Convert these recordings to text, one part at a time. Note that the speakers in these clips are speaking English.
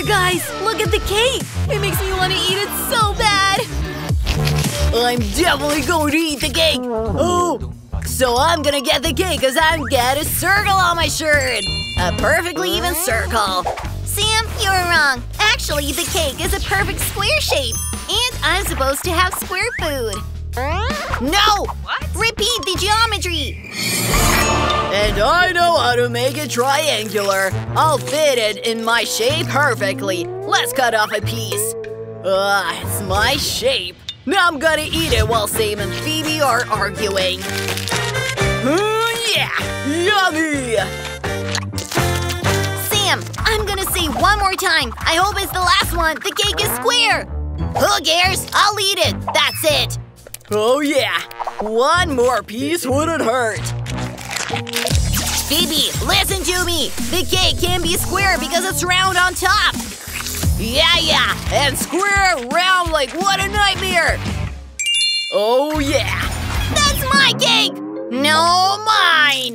You guys, look at the cake! It makes me want to eat it so bad! I'm definitely going to eat the cake! Oh! So I'm gonna get the cake because I'm got a circle on my shirt! A perfectly even circle! Sam, you're wrong. Actually, the cake is a perfect square shape. And I'm supposed to have square food. No! What? Repeat the geometry! And I know how to make it triangular. I'll fit it in my shape perfectly. Let's cut off a piece. Ah, it's my shape. Now I'm gonna eat it while Sam and Phoebe are arguing. Oh yeah! Yummy! Sam, I'm gonna say one more time. I hope it's the last one. The cake is square. Who cares? I'll eat it. That's it. Oh yeah! One more piece wouldn't hurt. Phoebe, listen to me! The cake can be square because it's round on top! Yeah, yeah! And square round like what a nightmare! Oh yeah! That's my cake! No, mine!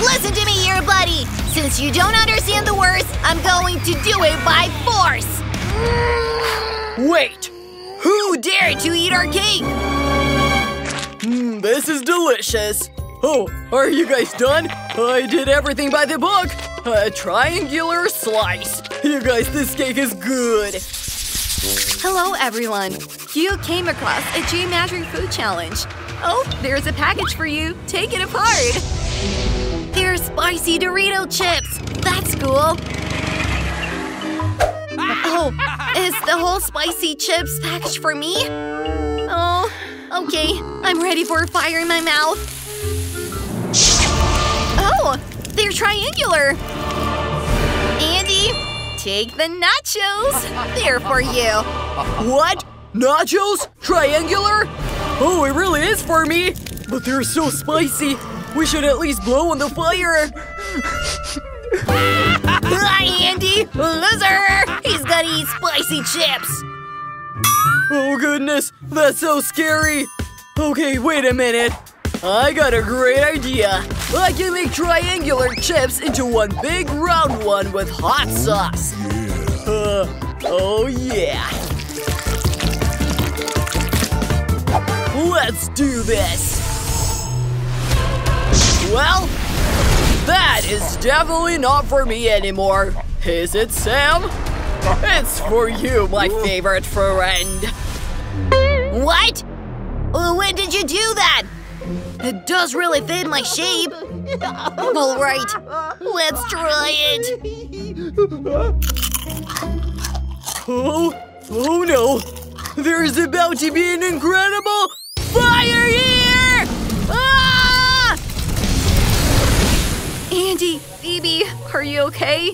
Listen to me here, buddy! Since you don't understand the words, I'm going to do it by force! Wait! Who dared to eat our cake? Mmm, this is delicious! Oh, are you guys done? I did everything by the book! A triangular slice! You guys, this cake is good! Hello, everyone! You came across a geometric food challenge. Oh, there's a package for you. Take it apart. They're spicy Dorito chips. That's cool. Oh, is the whole spicy chips package for me? Oh, okay. I'm ready for a fire in my mouth. Oh, they're triangular. Andy, take the nachos. They're for you. What? Nachos? Triangular? Oh, it really is for me! But they're so spicy! We should at least blow on the fire! Hi, Andy! Loser! He's gonna eat spicy chips! Oh goodness, that's so scary! Okay, wait a minute. I got a great idea. I can make triangular chips into one big round one with hot sauce. Uh, oh yeah. Let's do this! Well, that is definitely not for me anymore. Is it, Sam? It's for you, my favorite friend. What? When did you do that? It does really fit my shape. All right, let's try it. Oh, oh no. There's about to be an incredible fire Andy, Phoebe, are you okay?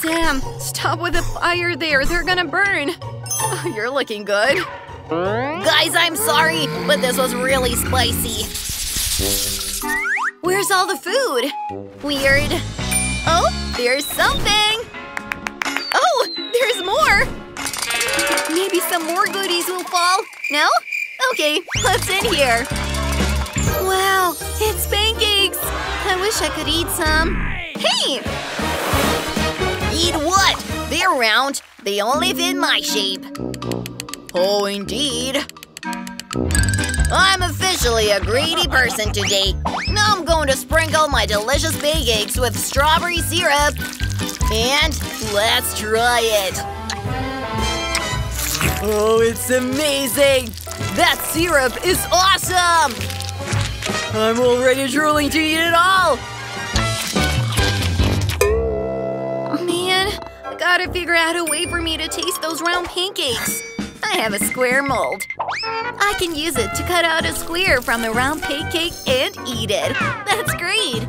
Sam, stop with the fire there. They're gonna burn. Oh, you're looking good. Guys, I'm sorry, but this was really spicy. Where's all the food? Weird. Oh, there's something! Oh, there's more! Maybe some more goodies will fall? No? Okay, let's in here? Wow, it's pancakes! I wish I could eat some. Hey! Eat what? They're round. They only fit my shape. Oh, indeed. I'm officially a greedy person today. Now I'm going to sprinkle my delicious pancakes with strawberry syrup. And let's try it. Oh, it's amazing! That syrup is awesome! I'm already drooling to eat it all! Man, I gotta figure out a way for me to taste those round pancakes. I have a square mold. I can use it to cut out a square from a round pancake and eat it. That's great!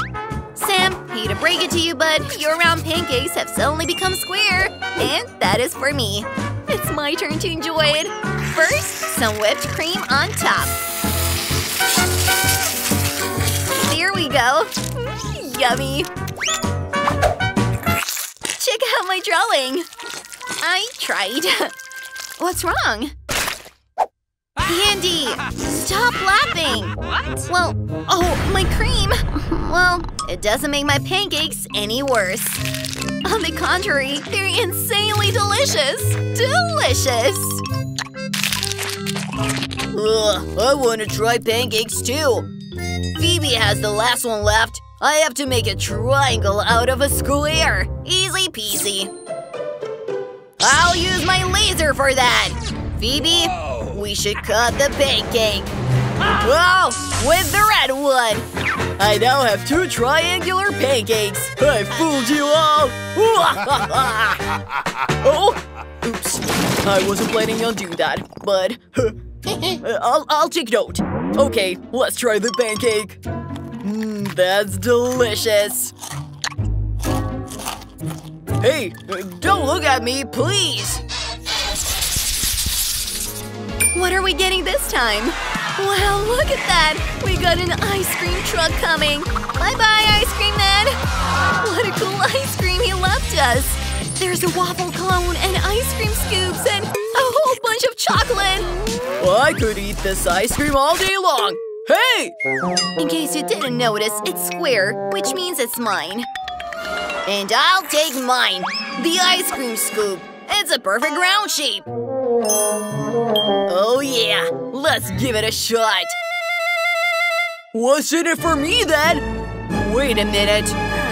Sam, hate to break it to you, but your round pancakes have suddenly become square. And that is for me. It's my turn to enjoy it. First, some whipped cream on top. We go. Mm, yummy. Check out my drawing. I tried. What's wrong? Andy, stop laughing. What? Well, oh, my cream. Well, it doesn't make my pancakes any worse. On the contrary, they're insanely delicious! Delicious! Ugh, I want to try pancakes too. Phoebe has the last one left. I have to make a triangle out of a square. Easy peasy. I'll use my laser for that. Phoebe, we should cut the pancake. Wow, with the red one. I now have two triangular pancakes. I fooled you all. oh, oops. I wasn't planning on doing that, but I'll, I'll take note. Okay, let's try the pancake. Mmm, that's delicious. Hey, don't look at me, please. What are we getting this time? Wow, look at that! We got an ice cream truck coming! Bye-bye, ice cream man! What a cool ice cream he left us! There's a waffle cone and ice cream scoops and whole bunch of chocolate! I could eat this ice cream all day long! Hey! In case you didn't notice, it's square, which means it's mine. And I'll take mine, the ice cream scoop. It's a perfect round shape. Oh yeah, let's give it a shot. What's in it for me then? Wait a minute.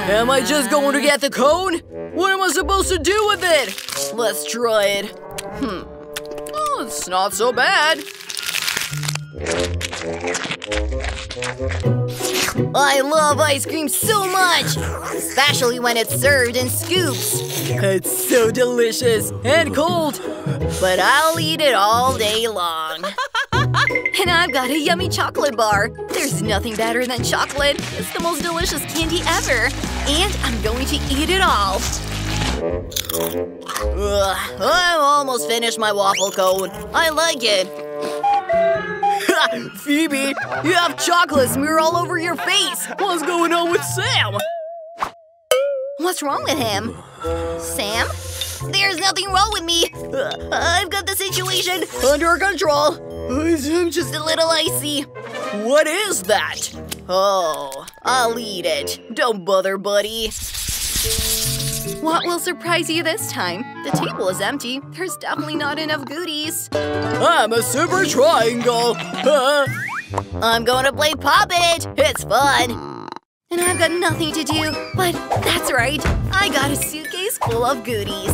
Am I just going to get the cone? What am I supposed to do with it? Let's try it. Hmm. It's not so bad. I love ice cream so much! Especially when it's served in scoops. It's so delicious and cold, but I'll eat it all day long. and I've got a yummy chocolate bar. There's nothing better than chocolate. It's the most delicious candy ever. And I'm going to eat it all. Ugh, I'm almost finished my waffle cone. I like it. Phoebe, you have chocolate smear all over your face. What's going on with Sam? What's wrong with him? Sam? There's nothing wrong with me. I've got the situation under control. I'm just a little icy. What is that? Oh, I'll eat it. Don't bother, buddy. What will surprise you this time? The table is empty. There's definitely not enough goodies. I'm a super triangle. I'm going to play Pop It. It's fun. And I've got nothing to do, but that's right. I got a suitcase full of goodies.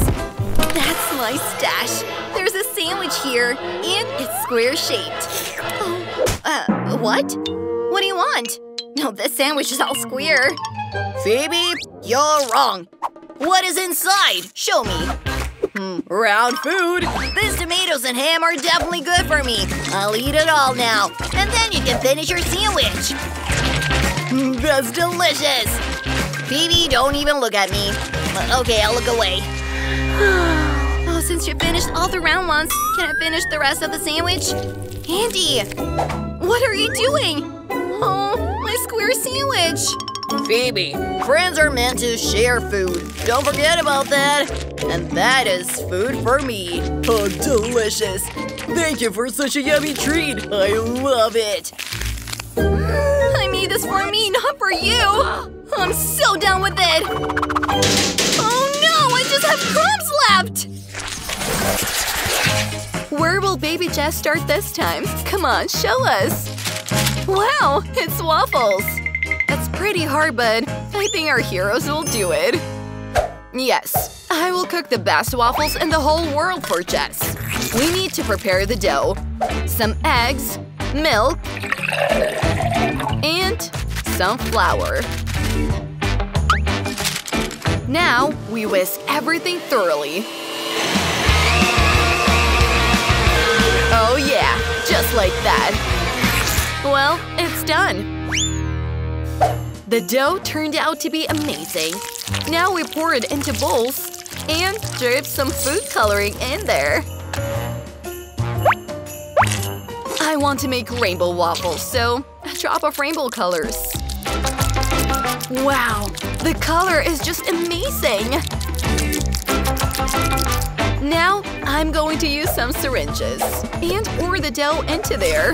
That's my stash. There's a sandwich here, and it's square-shaped. Oh, uh, what? What do you want? No, this sandwich is all square. Phoebe, you're wrong. What is inside? Show me. Hmm, round food. These tomatoes and ham are definitely good for me. I'll eat it all now. And then you can finish your sandwich. Hmm, that's delicious. Phoebe, don't even look at me. Uh, okay, I'll look away. oh, since you finished all the round ones, can I finish the rest of the sandwich? Andy! What are you doing? Oh, my square sandwich! Phoebe, friends are meant to share food. Don't forget about that. And that is food for me. Oh, delicious. Thank you for such a yummy treat. I love it. I made this for me, not for you. I'm so done with it. Oh no, I just have crumbs left. Where will Baby Jess start this time? Come on, show us. Wow, it's waffles. Pretty hard, but I think our heroes will do it. Yes, I will cook the best waffles in the whole world for Jess. We need to prepare the dough. Some eggs, milk, and some flour. Now, we whisk everything thoroughly. Oh yeah, just like that. Well, it's done. The dough turned out to be amazing. Now we pour it into bowls and drip some food coloring in there. I want to make rainbow waffles, so a drop of rainbow colors. Wow, the color is just amazing! Now, I'm going to use some syringes and pour the dough into there.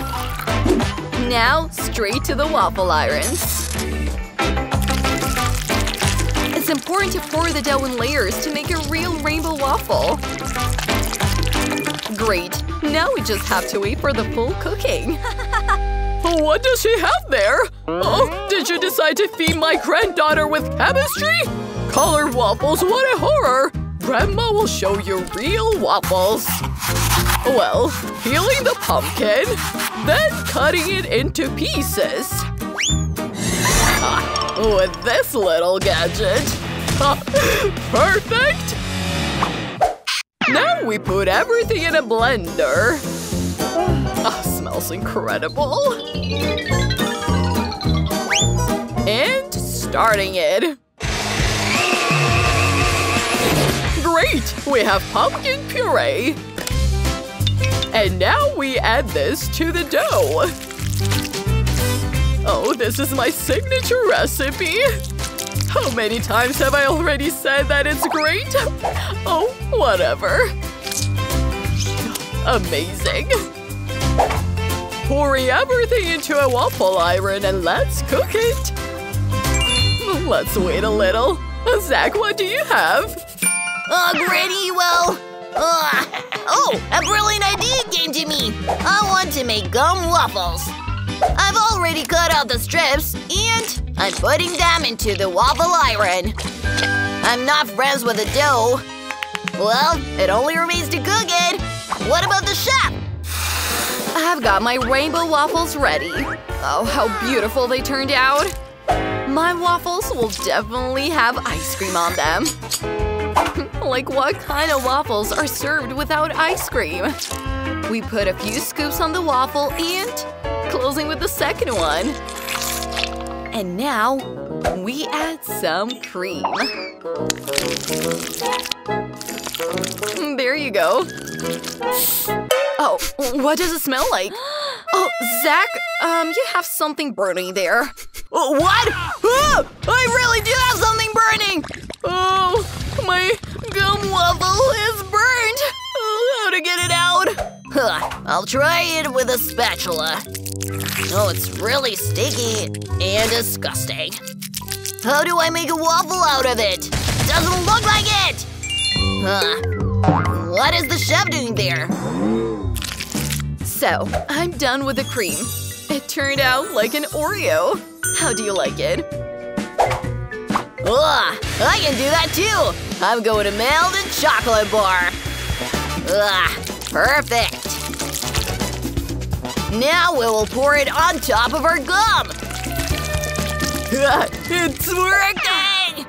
Now, straight to the waffle irons. Important to pour the dough in layers to make a real rainbow waffle. Great. Now we just have to wait for the full cooking. what does she have there? Oh, did you decide to feed my granddaughter with chemistry? Colored waffles, what a horror! Grandma will show you real waffles. Well, peeling the pumpkin, then cutting it into pieces. Ah, with this little gadget. Perfect! Now we put everything in a blender. Ah, smells incredible. And starting it. Great! We have pumpkin puree. And now we add this to the dough. Oh, this is my signature recipe. How many times have I already said that it's great? Oh, whatever. Amazing. Pouring everything into a waffle iron and let's cook it. Let's wait a little. Zach, what do you have? Oh, Granny, well… Uh, oh, a brilliant idea came to me! I want to make gum waffles. I've already cut out the strips, and I'm putting them into the waffle iron. I'm not friends with the dough. Well, it only remains to cook it. What about the chef? I've got my rainbow waffles ready. Oh, how beautiful they turned out. My waffles will definitely have ice cream on them. like what kind of waffles are served without ice cream? We put a few scoops on the waffle and closing with the second one. And now, we add some cream. There you go. Oh, what does it smell like? Oh, Zach, um, you have something burning there. Oh, what? Oh, I really do have something burning! Oh, my gum waffle is burnt! Oh, how to get it out? Huh, I'll try it with a spatula. Oh, it's really sticky and disgusting. How do I make a waffle out of it? Doesn't look like it! Huh. What is the chef doing there? So, I'm done with the cream. It turned out like an Oreo. How do you like it? Ugh, I can do that too! I'm going to melted chocolate bar. Ugh, perfect. Now we will pour it on top of our gum. it's working!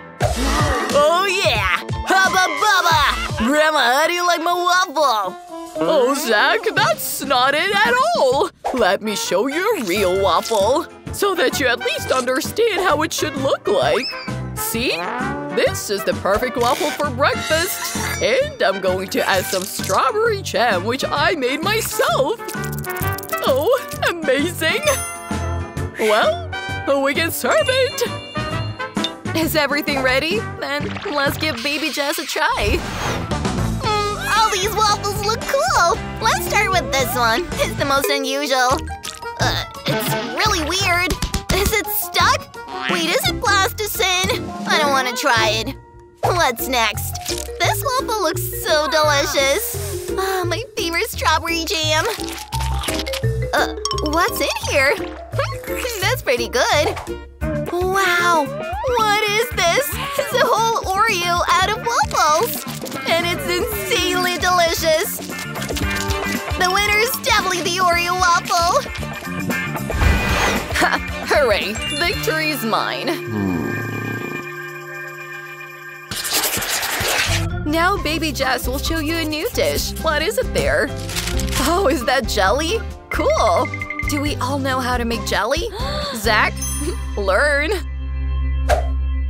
Oh yeah! Hubba bubba! Grandma, how do you like my waffle? Oh, Zach, that's not it at all! Let me show you a real waffle, so that you at least understand how it should look like. See? This is the perfect waffle for breakfast! And I'm going to add some strawberry jam, which I made myself! Oh, amazing! Well, we can serve it! Is everything ready? Then let's give Baby Jess a try. Mm, all these waffles look cool! Let's start with this one. It's the most unusual. Uh, it's really weird. Is it stuck? Wait, is it plasticine? I don't want to try it. What's next? This waffle looks so delicious. Ah, my favorite strawberry jam. Uh, what's in here? That's pretty good. Wow! What is this? It's a whole Oreo out of waffles! And it's insanely delicious! The winner is definitely the Oreo waffle! Ha! Hooray! Victory's mine! Now Baby Jess will show you a new dish. What is it there? Oh, is that jelly? Cool! Do we all know how to make jelly? Zach, learn!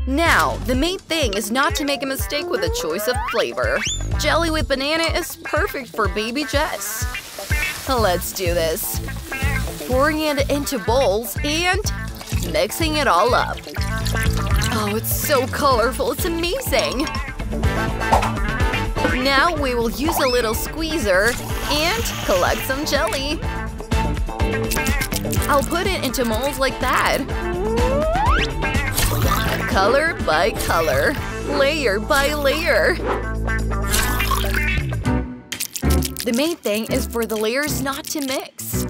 Now, the main thing is not to make a mistake with the choice of flavor. Jelly with banana is perfect for Baby Jess. Let's do this. Pouring it into bowls and mixing it all up. Oh, it's so colorful, it's amazing! Now we will use a little squeezer and collect some jelly. I'll put it into molds like that. color by color, layer by layer. The main thing is for the layers not to mix.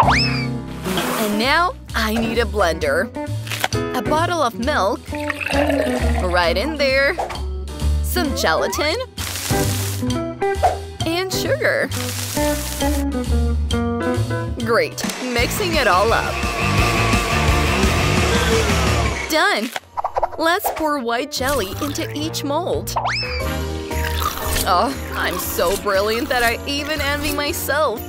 And now I need a blender. A bottle of milk. Right in there. Some gelatin. Sugar. Great, mixing it all up. Done! Let's pour white jelly into each mold. Oh, I'm so brilliant that I even envy myself.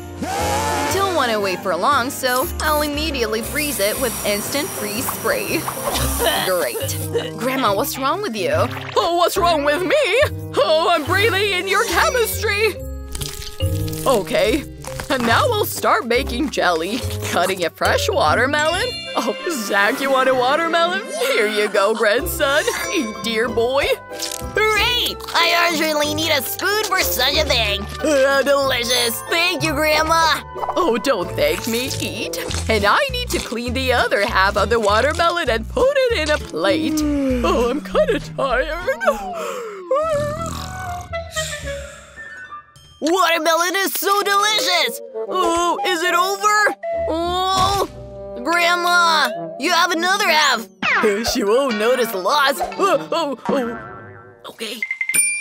Don't want to wait for long, so I'll immediately freeze it with instant freeze spray. Great. Grandma, what's wrong with you? Oh, what's wrong with me? Oh, I'm breathing in your chemistry! Okay, and now we'll start making jelly. Cutting a fresh watermelon. Oh, Zach, you want a watermelon? Here you go, grandson. Eat, dear boy. Hooray! I urgently need a spoon for such a thing. Uh, delicious. Thank you, Grandma. Oh, don't thank me. Eat. And I need to clean the other half of the watermelon and put it in a plate. Oh, I'm kind of tired. Watermelon is so delicious! Oh, is it over? Oh, Grandma, you have another half. she won't notice the loss. Oh, oh, oh. Okay.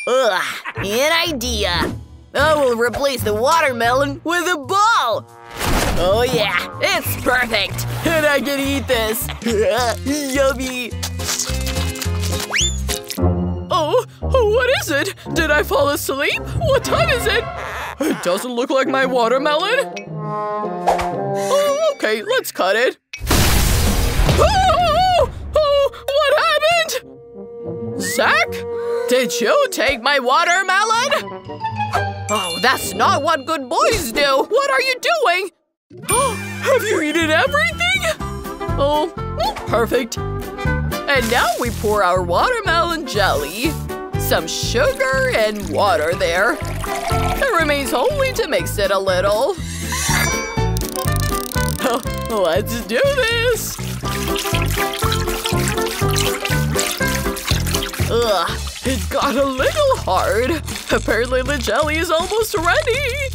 Ugh, an idea. I will replace the watermelon with a ball. Oh yeah, it's perfect. And I can eat this. Yummy. What is it? Did I fall asleep? What time is it? It doesn't look like my watermelon. Oh, okay, let's cut it. Oh, oh, what happened? Zach? Did you take my watermelon? Oh, that's not what good boys do. What are you doing? Oh, have you eaten everything? Oh, perfect. And now we pour our watermelon jelly, some sugar and water there. It remains only to mix it a little. Let's do this! Ugh, it got a little hard. Apparently the jelly is almost ready.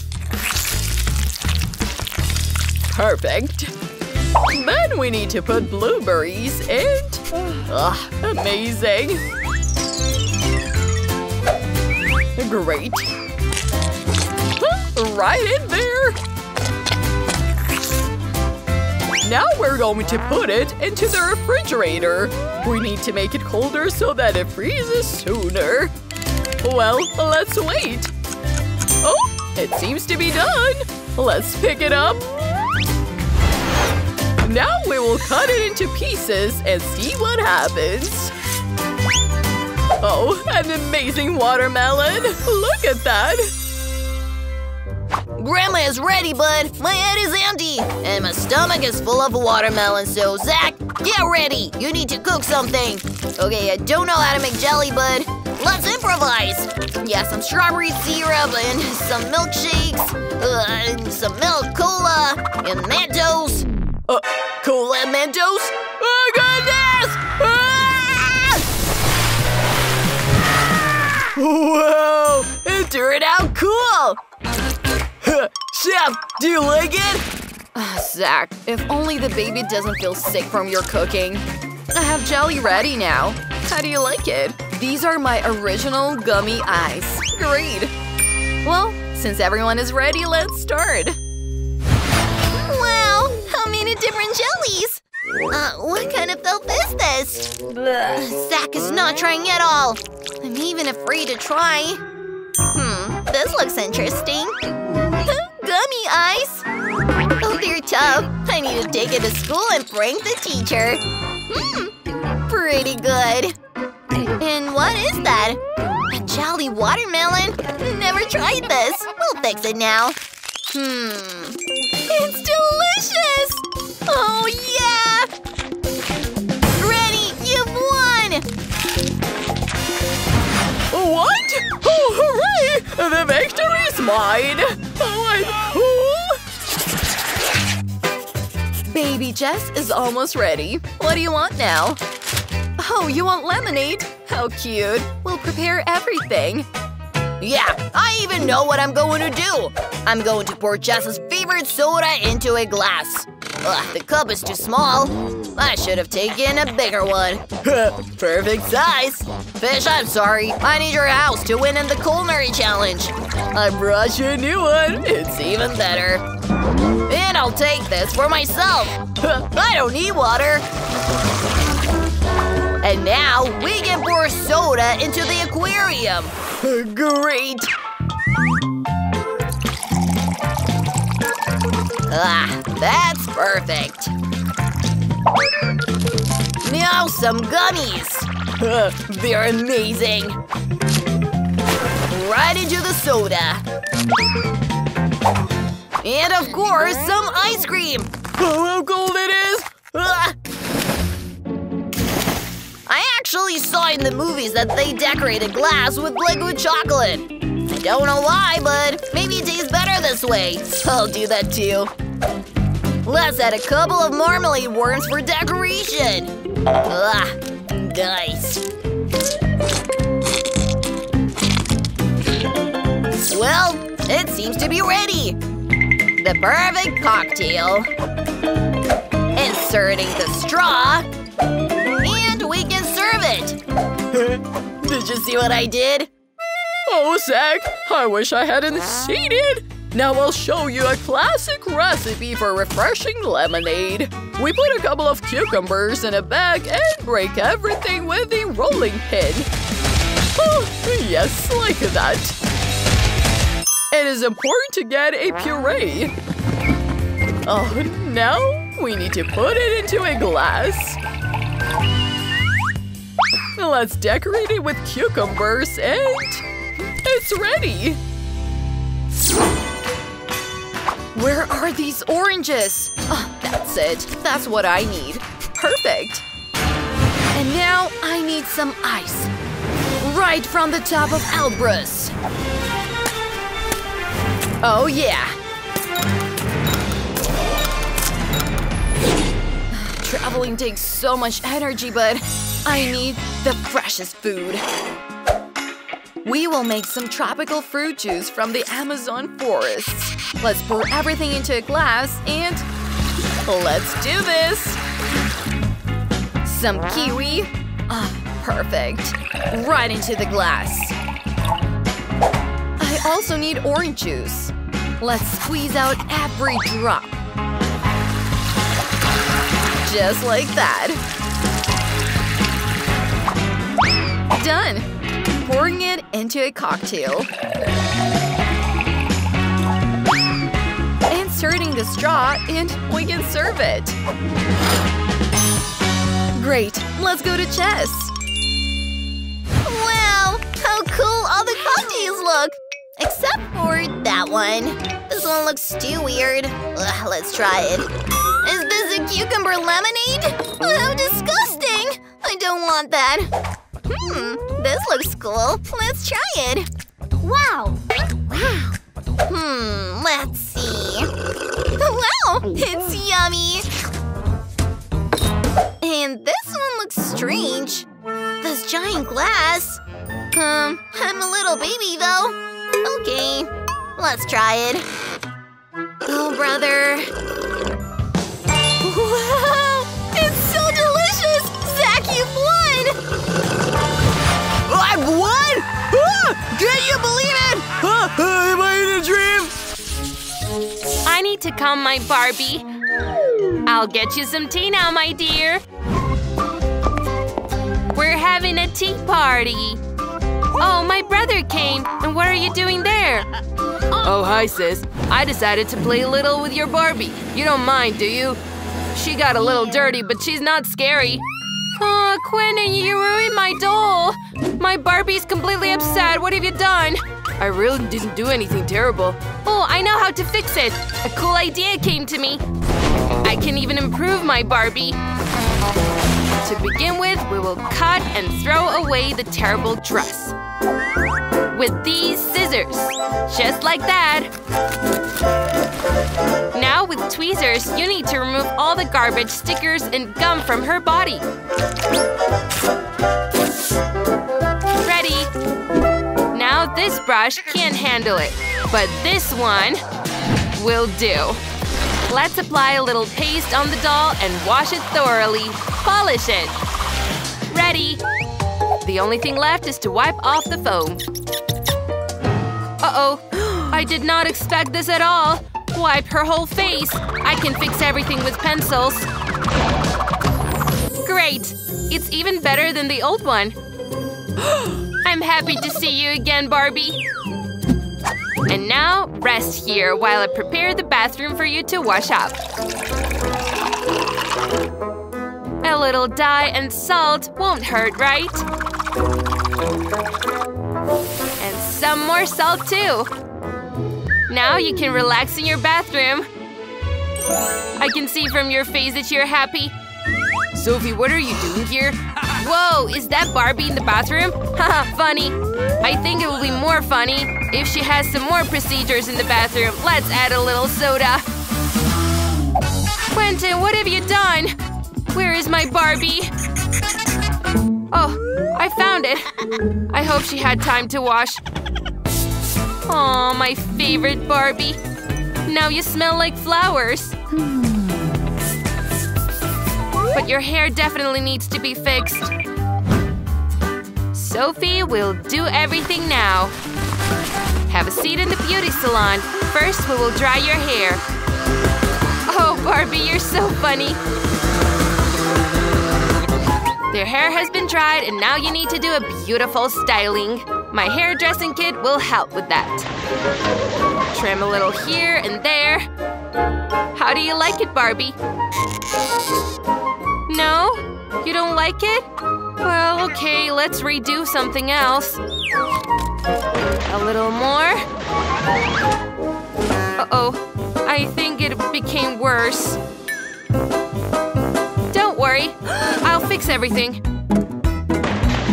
Perfect. Then we need to put blueberries and… Ugh, amazing! Great! Right in there! Now we're going to put it into the refrigerator. We need to make it colder so that it freezes sooner. Well, let's wait. Oh, it seems to be done. Let's pick it up. Now we will cut it into pieces and see what happens. Oh, an amazing watermelon! Look at that! Grandma is ready, bud. My head is empty. And my stomach is full of watermelon, so Zach, get ready. You need to cook something. Okay, I don't know how to make jelly, bud. Let's improvise. Yeah, some strawberry syrup and some milkshakes, uh, and some milk cola, and Mentos. Uh, cola and Mentos? Oh, goodness! Whoa! It turned out cool! Chef, do you like it? Uh, Zach, if only the baby doesn't feel sick from your cooking. I have jelly ready now. How do you like it? These are my original gummy eyes. Great! Well, since everyone is ready, let's start. Wow, how many different jellies! Uh, what kind of filth is this? Zach is not trying at all. Even afraid to try. Hmm, this looks interesting. Gummy eyes! Oh, they're tough. I need to take it to school and prank the teacher. Hmm, pretty good. And what is that? A jelly watermelon? Never tried this. We'll fix it now. Hmm. It's delicious! Oh, yeah! What? Oh, hooray! The victory's mine! Oh, I'm cool! Baby Jess is almost ready. What do you want now? Oh, you want lemonade? How cute. We'll prepare everything. Yeah, I even know what I'm going to do. I'm going to pour Jess's favorite soda into a glass. Ugh, the cup is too small. I should have taken a bigger one. Perfect size. Fish, I'm sorry. I need your house to win in the culinary challenge. I brought you a new one. It's even better. And I'll take this for myself. I don't need water. And now we can pour soda into the aquarium. Great. Ah, that's perfect. Now some gummies. They're amazing. Right into the soda. And of course, some ice cream. Oh, how cold it is! Ah. I actually saw in the movies that they decorated glass with liquid chocolate. I don't know why, but maybe it tastes better this way. I'll do that too. Let's add a couple of marmalade worms for decoration. Ah, nice. Well, it seems to be ready. The perfect cocktail. Inserting the straw. And we can serve it. did you see what I did? Oh, Zach, I wish I hadn't seen it. Now I'll show you a classic recipe for refreshing lemonade. We put a couple of cucumbers in a bag and break everything with a rolling pin. Oh, yes, like that. It is important to get a puree. Oh, now we need to put it into a glass. Let's decorate it with cucumbers and it's ready. Where are these oranges? Oh, that's it. That's what I need. Perfect. And now I need some ice. Right from the top of Elbrus. Oh yeah. Traveling takes so much energy, but I need the freshest food. We will make some tropical fruit juice from the Amazon forests. Let's pour everything into a glass and let's do this! Some kiwi. Ah, perfect. Right into the glass. I also need orange juice. Let's squeeze out every drop. Just like that. Done! Pouring it into a cocktail. Inserting the straw and we can serve it. Great, let's go to Jess. Wow! How cool all the cocktails look! Except for that one. This one looks too weird. Ugh, let's try it. Is this a cucumber lemonade? How disgusting! I don't want that. Hmm, this looks cool. Let's try it. Wow! Wow! Hmm, let's see. Wow! It's yummy! And this one looks strange. This giant glass. Um, I'm a little baby though. Okay, let's try it. Oh, brother. Wow! It's so delicious! Zach, you won! I've won! Ah, can you believe it? Ah, am I in a dream? I need to calm my Barbie. I'll get you some tea now, my dear. We're having a tea party. Oh, my brother came. And what are you doing there? Oh, hi, sis. I decided to play a little with your Barbie. You don't mind, do you? She got a little dirty, but she's not scary. Oh, Quentin, you ruined my doll. My Barbie's completely upset. What have you done? I really didn't do anything terrible. Oh, I know how to fix it. A cool idea came to me. I can even improve my Barbie. To begin with, we will cut and throw away the terrible dress. With these scissors. Just like that. Now with tweezers, you need to remove all the garbage, stickers, and gum from her body. Ready. This brush can't handle it, but this one will do. Let's apply a little paste on the doll and wash it thoroughly. Polish it. Ready. The only thing left is to wipe off the foam. Uh-oh. I did not expect this at all. Wipe her whole face. I can fix everything with pencils. Great. It's even better than the old one. I'm happy to see you again, Barbie. And now, rest here while I prepare the bathroom for you to wash up. A little dye and salt won't hurt, right? And some more salt too. Now you can relax in your bathroom. I can see from your face that you're happy. Sophie, what are you doing here? Whoa, is that Barbie in the bathroom? Haha, funny. I think it will be more funny if she has some more procedures in the bathroom. Let's add a little soda. Quentin, what have you done? Where is my Barbie? Oh, I found it. I hope she had time to wash. Oh, my favorite Barbie. Now you smell like flowers. Hmm. But your hair definitely needs to be fixed. Sophie will do everything now. Have a seat in the beauty salon. First, we will dry your hair. Oh, Barbie, you're so funny. Their hair has been dried and now you need to do a beautiful styling. My hairdressing kit will help with that. Trim a little here and there. How do you like it, Barbie? No? You don't like it? Well, okay, let's redo something else. A little more. Uh-oh. I think it became worse. Don't worry. I'll fix everything.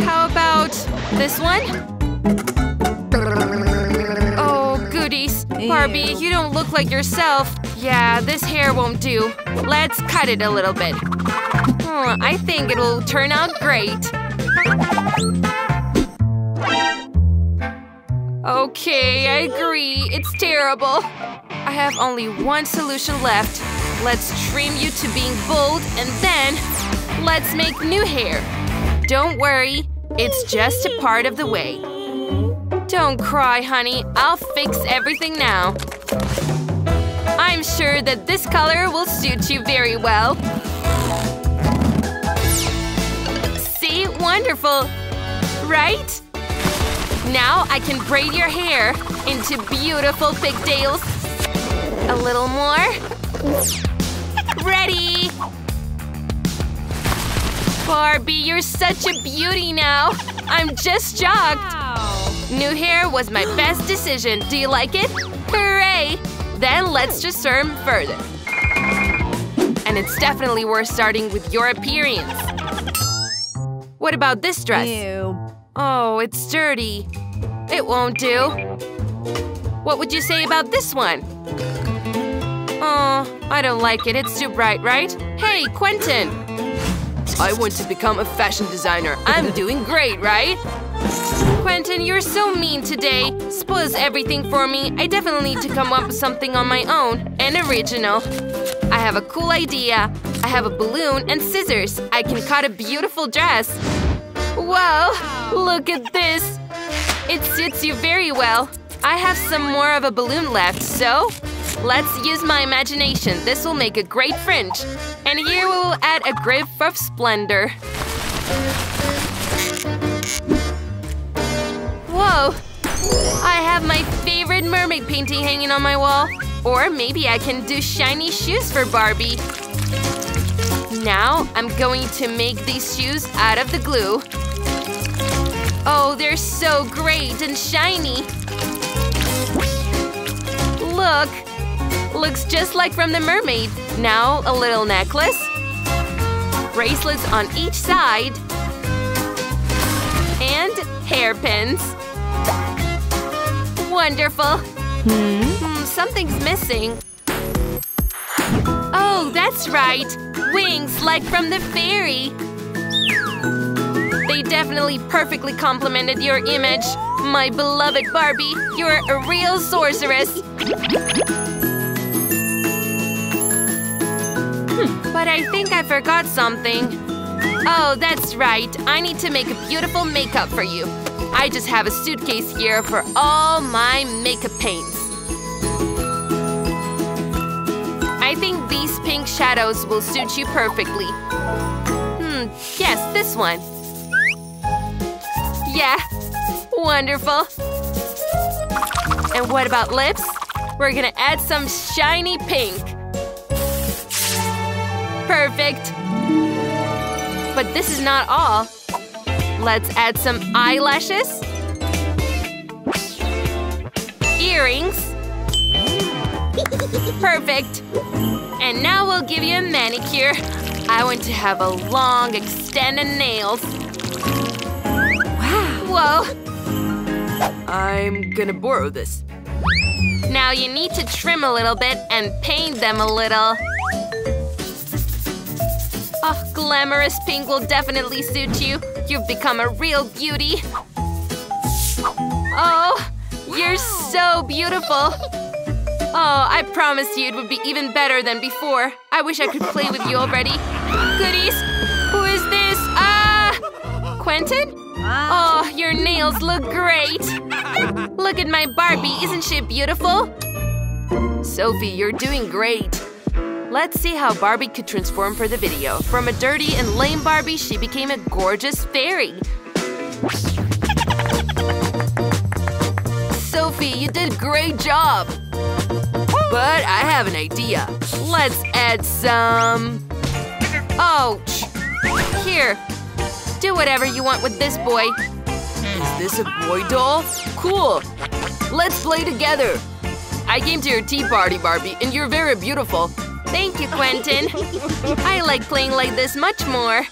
How about this one? Oh, goodies. Barbie, you don't look like yourself. Yeah, this hair won't do. Let's cut it a little bit. Oh, I think it will turn out great. Okay, I agree. It's terrible. I have only one solution left. Let's trim you to being bold and then let's make new hair. Don't worry, it's just a part of the way. Don't cry, honey. I'll fix everything now. I'm sure that this color will suit you very well. Wonderful! Right? Now I can braid your hair into beautiful pigtails. A little more. Ready! Barbie, you're such a beauty now. I'm just shocked. New hair was my best decision. Do you like it? Hooray! Then let's just trim further. And it's definitely worth starting with your appearance. What about this dress? Ew. Oh, it's dirty. It won't do. What would you say about this one? Oh, I don't like it. It's too bright, right? Hey, Quentin! I want to become a fashion designer. I'm doing great, right? Quentin, you're so mean today. Spoils everything for me. I definitely need to come up with something on my own and original. I have a cool idea. I have a balloon and scissors. I can cut a beautiful dress. Whoa! Look at this! It suits you very well. I have some more of a balloon left, so let's use my imagination. This will make a great fringe. And here we will add a grip of splendor. Whoa! I have my favorite mermaid painting hanging on my wall. Or maybe I can do shiny shoes for Barbie. Now, I'm going to make these shoes out of the glue. Oh, they're so great and shiny! Look! Looks just like from the mermaid. Now, a little necklace. bracelets on each side, and hairpins. Wonderful. Hmm, something's missing. Oh, that's right. Wings like from the fairy. They definitely perfectly complemented your image. My beloved Barbie, you're a real sorceress. Hmm, but I think I forgot something. Oh, that's right. I need to make a beautiful makeup for you. I just have a suitcase here for all my makeup paints. I think these pink shadows will suit you perfectly. Hmm, yes, this one. Yeah, wonderful. And what about lips? We're gonna add some shiny pink. Perfect. But this is not all. Let's add some eyelashes. Earrings. Perfect. And now we'll give you a manicure. I want to have a long, extended nails. Wow. Whoa. I'm gonna borrow this. Now you need to trim a little bit and paint them a little. Oh, glamorous pink will definitely suit you. You've become a real beauty. Oh, you're so beautiful. Oh, I promised you it would be even better than before. I wish I could play with you already. Goodies! Who is this? Ah! Quentin? Oh, your nails look great! Look at my Barbie, isn't she beautiful? Sophie, you're doing great. Let's see how Barbie could transform for the video. From a dirty and lame Barbie, she became a gorgeous fairy. Sophie, you did a great job! But I have an idea. Let's add some… Ouch! Here, do whatever you want with this boy. Is this a boy doll? Cool! Let's play together! I came to your tea party, Barbie, and you're very beautiful. Thank you, Quentin. I like playing like this much more.